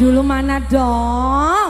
dulu mana dong?